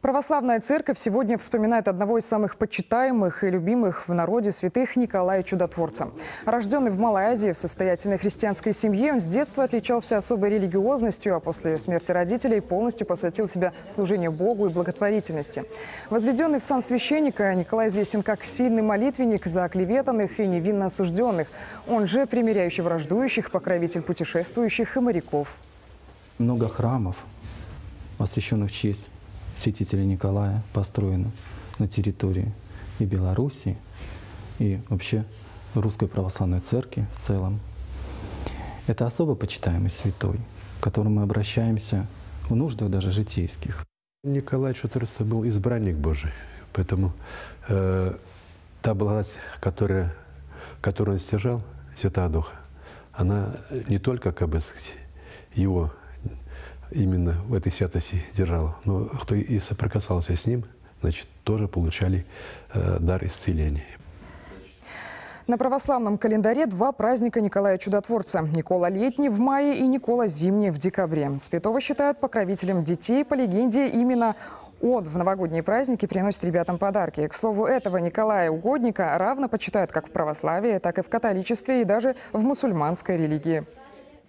Православная церковь сегодня вспоминает одного из самых почитаемых и любимых в народе святых Николая Чудотворца. Рожденный в Малой Азии в состоятельной христианской семье, он с детства отличался особой религиозностью, а после смерти родителей полностью посвятил себя служению Богу и благотворительности. Возведенный в сан священника, Николай известен как сильный молитвенник за оклеветанных и невинно осужденных. Он же примиряющий враждующих, покровитель путешествующих и моряков. Много храмов, посвященных честь святителя Николая, построено на территории и Беларуси, и вообще Русской Православной Церкви в целом. Это особо почитаемый святой, к которому мы обращаемся в нуждах даже житейских. Николай Чудотворец был избранник Божий, поэтому э, та благодать, которая, которую он стяжал, Святая Духа, она не только, как бы сказать, его именно в этой святости держал. Но кто и соприкасался с ним, значит, тоже получали э, дар исцеления. На православном календаре два праздника Николая Чудотворца. Никола Летний в мае и Никола Зимний в декабре. Святого считают покровителем детей. По легенде, именно он в новогодние праздники приносит ребятам подарки. К слову, этого Николая Угодника равно почитают как в православии, так и в католичестве и даже в мусульманской религии.